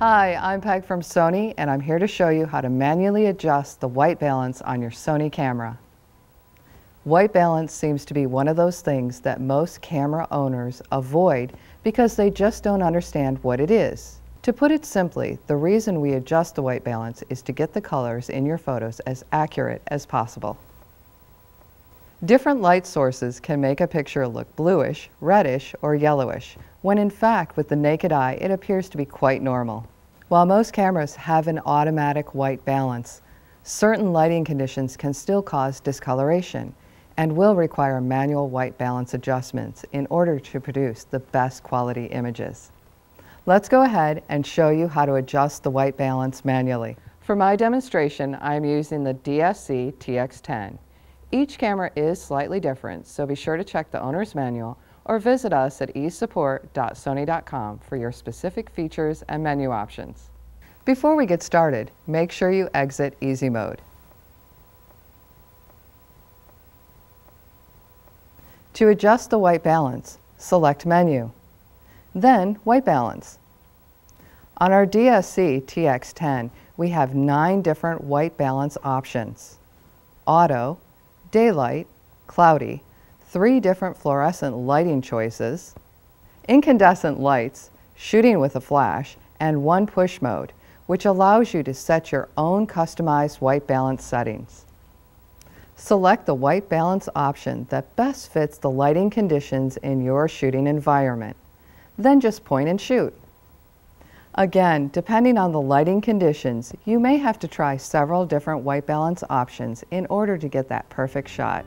Hi, I'm Peg from Sony and I'm here to show you how to manually adjust the white balance on your Sony camera. White balance seems to be one of those things that most camera owners avoid because they just don't understand what it is. To put it simply, the reason we adjust the white balance is to get the colors in your photos as accurate as possible. Different light sources can make a picture look bluish, reddish, or yellowish, when in fact with the naked eye it appears to be quite normal. While most cameras have an automatic white balance, certain lighting conditions can still cause discoloration and will require manual white balance adjustments in order to produce the best quality images. Let's go ahead and show you how to adjust the white balance manually. For my demonstration, I'm using the DSC TX10. Each camera is slightly different, so be sure to check the owner's manual or visit us at esupport.sony.com for your specific features and menu options. Before we get started, make sure you exit Easy Mode. To adjust the white balance, select Menu, then White Balance. On our DSC TX10, we have nine different white balance options. Auto, daylight, cloudy, three different fluorescent lighting choices, incandescent lights, shooting with a flash, and one push mode, which allows you to set your own customized white balance settings. Select the white balance option that best fits the lighting conditions in your shooting environment. Then just point and shoot. Again, depending on the lighting conditions, you may have to try several different white balance options in order to get that perfect shot.